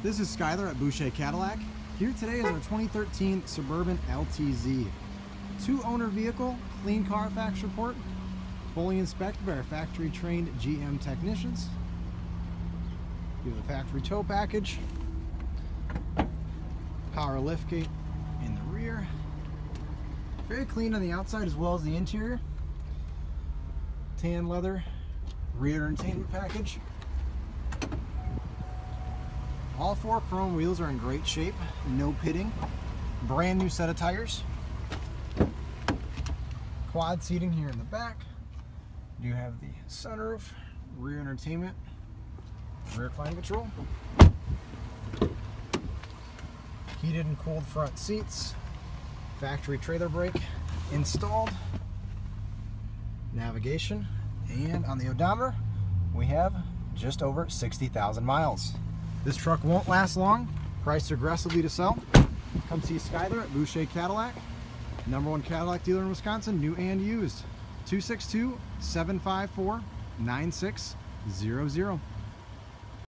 This is Skylar at Boucher Cadillac. Here today is our 2013 Suburban LTZ. Two owner vehicle, clean Carfax report, fully inspected by our factory trained GM technicians. Give the factory tow package, power lift gate in the rear. Very clean on the outside as well as the interior. Tan leather rear entertainment package. All four chrome wheels are in great shape, no pitting. Brand new set of tires. Quad seating here in the back. You have the sunroof, rear entertainment, rear climate control. Heated and cooled front seats. Factory trailer brake installed. Navigation. And on the odometer, we have just over 60,000 miles. This truck won't last long, priced aggressively to sell. Come see Skylar at Boucher Cadillac, number one Cadillac dealer in Wisconsin, new and used. 262 754 9600.